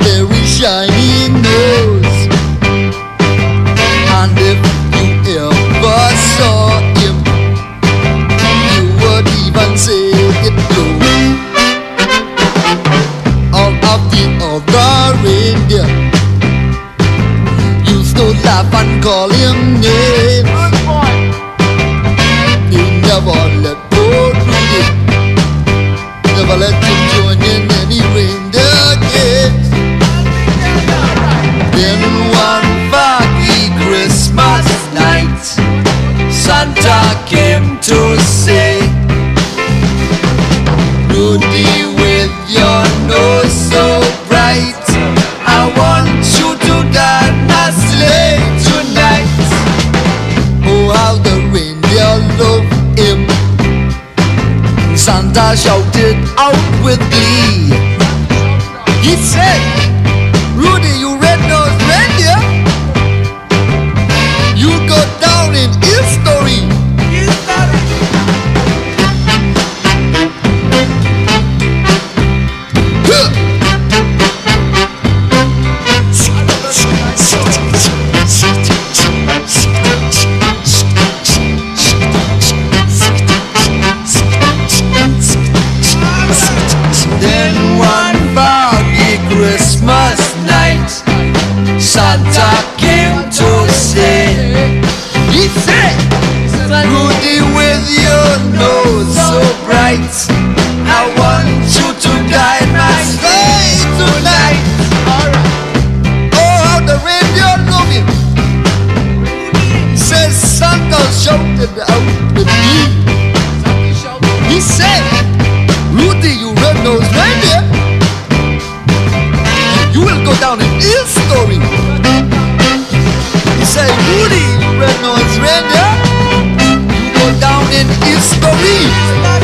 very shiny nose. And if you ever saw him You would even say it blew All of the other reindeer Used to laugh and call him names. He never let Santa came to say, Rudi with your nose so bright, I want you to dance late tonight. Oh, how the reindeer love him. Santa shouted out with glee. So bright, I want you to guide my sleigh tonight. Oh, how the reindeer. Says Santa shouted out me. He said, Rudi, you red-nosed reindeer, you will go down in history. He said, Rudi, history.